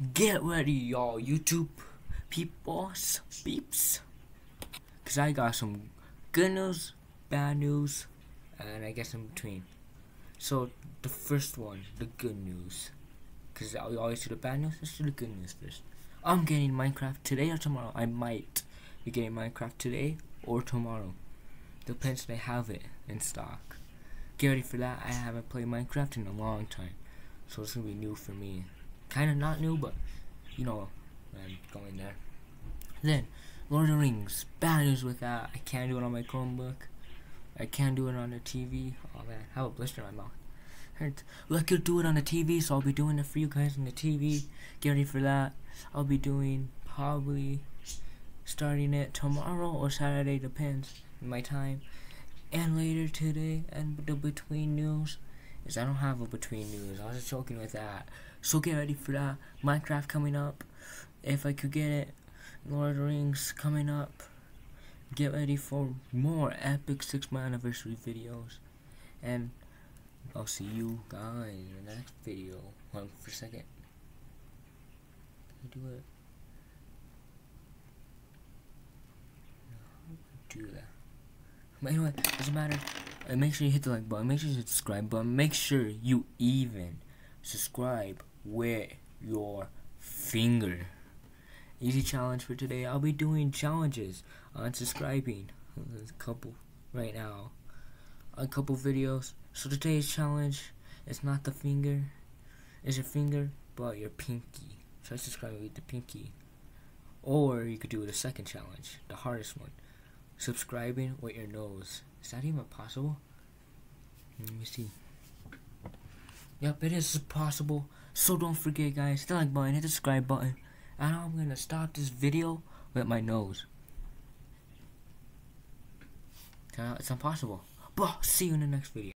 Get ready, y'all, YouTube peoples, beeps. Cause I got some good news, bad news, and I guess in between. So, the first one, the good news. Cause we always do the bad news, let's do the good news first. I'm getting Minecraft today or tomorrow. I might be getting Minecraft today or tomorrow. Depends if they have it in stock. Get ready for that. I haven't played Minecraft in a long time. So it's gonna be new for me. Kinda not new, but you know I'm going there. Then, Lord of the Rings. Bad news with that. I can't do it on my Chromebook. I can't do it on the TV. Oh man, I have a blister in my mouth. Hurts. Could do it on the TV, so I'll be doing it for you guys on the TV. Get ready for that. I'll be doing probably starting it tomorrow or Saturday, depends my time. And later today, and the between news is I don't have a between news. I was just joking with that. So get ready for that. Minecraft coming up. If I could get it. Lord of the Rings coming up. Get ready for more epic 6 month anniversary videos. And I'll see you guys in the next video. Hold on for a second. Do it? do that. But anyway, doesn't matter. Uh, make sure you hit the like button. Make sure you subscribe button. Make sure you even subscribe with your finger. Easy challenge for today. I'll be doing challenges on subscribing. There's a couple right now. A couple videos. So today's challenge is not the finger. It's your finger, but your pinky. Try subscribing with the pinky. Or you could do the second challenge, the hardest one subscribing with your nose. Is that even possible? Let me see. Yep, it is possible. So don't forget, guys, hit the like button, hit the subscribe button. And I'm gonna stop this video with my nose. Uh, it's impossible. But see you in the next video.